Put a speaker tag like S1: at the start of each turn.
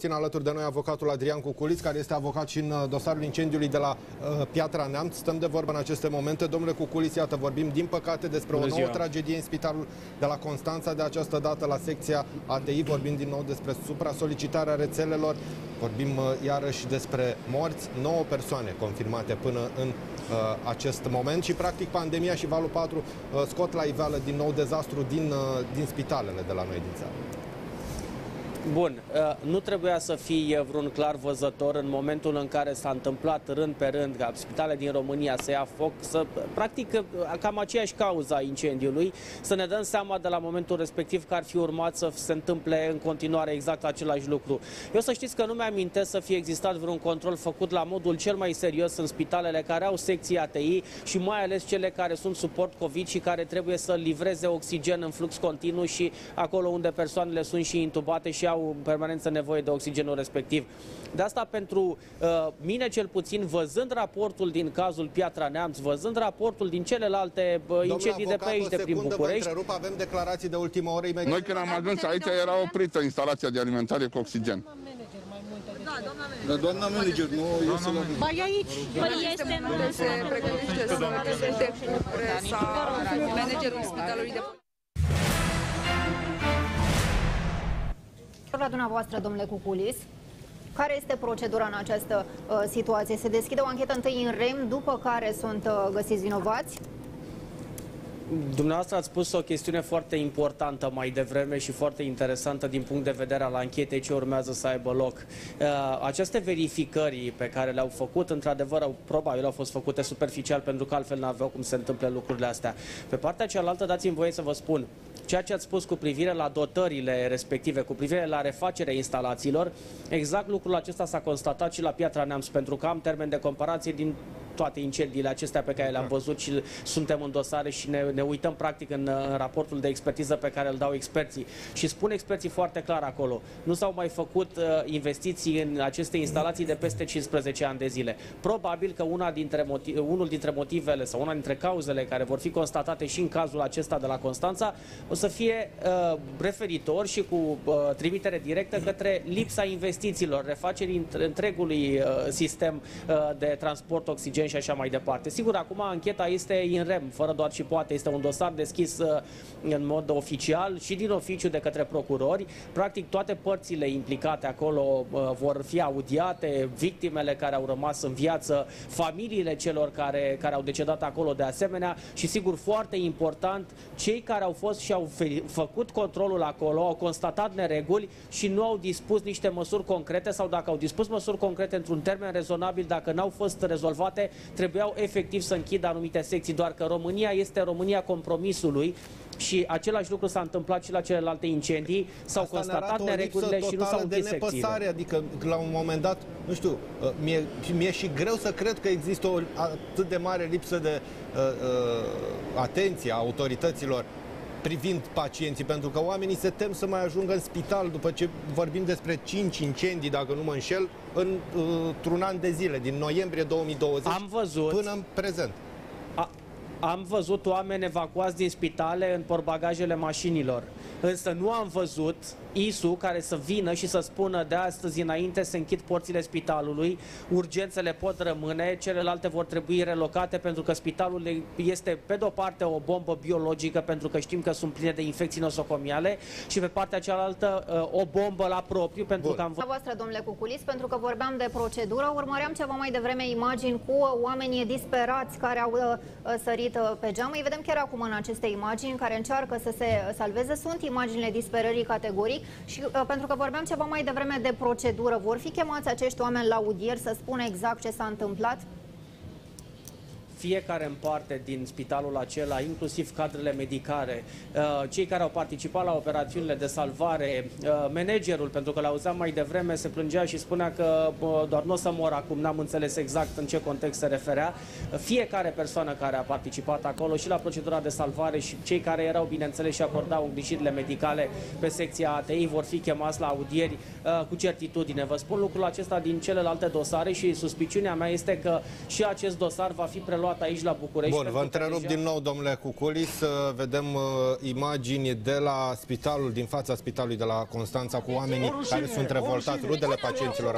S1: Țin alături de noi avocatul Adrian Cuculiț, care este avocat și în uh, dosarul incendiului de la uh, Piatra Neamț. Stăm de vorbă în aceste momente. Domnule Cuculiț, iată, vorbim din păcate despre Bună o nouă ziua. tragedie în spitalul de la Constanța, de această dată la secția ATI. Vorbim din nou despre supra-solicitarea rețelelor. Vorbim uh, iarăși despre morți, 9 persoane confirmate până în uh, acest moment și practic pandemia și valul 4 uh, scot la iveală din nou dezastru din, uh, din spitalele de la noi din țară.
S2: Bun, uh, nu trebuia să fie vreun clar văzător în momentul în care s-a întâmplat rând pe rând ca spitale din România să ia foc, să, practic uh, cam aceeași cauza a incendiului, să ne dăm seama de la momentul respectiv că ar fi urmat să se întâmple în continuare exact același lucru. Eu să știți că nu mi-amintesc să fie existat vreun control făcut la modul cel mai serios în spitalele care au secții ATI și mai ales cele care sunt suport COVID și care trebuie să livreze oxigen în flux continuu și acolo unde persoanele sunt și intubate și au în permanență nevoie de oxigenul respectiv. De asta pentru uh, mine cel puțin, văzând raportul din cazul Piatra Neamț, văzând raportul din celelalte uh, incendii de pe aici, de prin București...
S1: Întrerup, avem declarații de ultimă oră imediat.
S3: Noi când am ajuns aici era oprită instalația de alimentare cu oxigen.
S4: Da, doamna manager. Da, doamna manager, nu eu să la...
S5: Ba, e aici. Păi este, nu se pregătește să prezinte presa managerul spitalului de
S6: La dumneavoastră, domnule Cuculis, care este procedura în această uh, situație? Se deschide o anchetă întâi în REM, după care sunt uh, găsiți vinovați?
S2: Dumneavoastră ați spus o chestiune foarte importantă mai devreme și foarte interesantă din punct de vedere al anchetei ce urmează să aibă loc. Uh, aceste verificări pe care le-au făcut, într-adevăr, probabil au fost făcute superficial pentru că altfel n-aveau cum se întâmple lucrurile astea. Pe partea cealaltă, dați-mi voie să vă spun, ceea ce ați spus cu privire la dotările respective, cu privire la refacerea instalațiilor, exact lucrul acesta s-a constatat și la Piatra Neamț, pentru că am termen de comparație din toate incendiile acestea pe care le-am da. văzut și suntem în dosare și ne, ne uităm practic în, în raportul de expertiză pe care îl dau experții. Și spun experții foarte clar acolo, nu s-au mai făcut uh, investiții în aceste instalații de peste 15 ani de zile. Probabil că una dintre motiv, unul dintre motivele sau una dintre cauzele care vor fi constatate și în cazul acesta de la Constanța o să fie uh, referitor și cu uh, trimitere directă către lipsa investițiilor, refacerii întregului uh, sistem uh, de transport oxigen și așa mai departe. Sigur, acum ancheta este în rem, fără doar și poate, este un dosar deschis uh, în mod oficial și din oficiu de către procurori. Practic toate părțile implicate acolo uh, vor fi audiate, victimele care au rămas în viață, familiile celor care, care au decedat acolo de asemenea și sigur foarte important, cei care au fost și au făcut controlul acolo, au constatat nereguli și nu au dispus niște măsuri concrete sau dacă au dispus măsuri concrete într-un termen rezonabil, dacă n-au fost rezolvate, trebuiau efectiv să închidă anumite secții, doar că România este România compromisului și același lucru s-a întâmplat și la celelalte incendii, s-au constatat neregulile și nu s-au închis de nepăsare,
S1: adică la un moment dat, nu știu, uh, mie, mie și greu să cred că există o atât de mare lipsă de uh, uh, atenție a autorităților privind pacienții, pentru că oamenii se tem să mai ajungă în spital după ce vorbim despre 5 incendii, dacă nu mă înșel, într-un an de zile, din noiembrie 2020
S2: Am văzut.
S1: până în prezent.
S2: A, am văzut oameni evacuați din spitale în porbagajele mașinilor, însă nu am văzut ISU care să vină și să spună de astăzi înainte se închid porțile spitalului, urgențele pot rămâne, celelalte vor trebui relocate pentru că spitalul este pe de o parte o bombă biologică pentru că știm că sunt pline de infecții nosocomiale și pe partea cealaltă uh, o bombă la propriu pentru Bun. că am
S6: văzut... voastră, domnule Cuculis, pentru că vorbeam de procedură, urmăream ceva mai devreme imagini cu oamenii disperați care au uh, uh, sărit pe geam. Îi vedem chiar acum în aceste imagini care încearcă să se salveze. Sunt imaginile disperării categorii și uh, pentru că vorbeam ceva mai devreme de procedură, vor fi chemați acești oameni la audier să spună exact ce s-a întâmplat?
S2: Fiecare în parte din spitalul acela, inclusiv cadrele medicale, uh, cei care au participat la operațiunile de salvare, uh, managerul, pentru că l-auzeam mai devreme, se plângea și spunea că doar nu o să mor acum, n-am înțeles exact în ce context se referea. Fiecare persoană care a participat acolo și la procedura de salvare și cei care erau, bineînțeles, și acordau îngrijirile medicale pe secția ATI vor fi chemați la audieri uh, cu certitudine. Vă spun lucrul acesta din celelalte dosare și suspiciunea mea este că și acest dosar va fi preluat luat aici la București.
S1: Bun, vă
S2: pentru că
S1: întrerup
S2: deja-
S1: din nou, domnule Cuculi, să vedem uh, imagini de la spitalul, din fața spitalului de la Constanța cu oamenii care sunt revoltați, rudele pacienților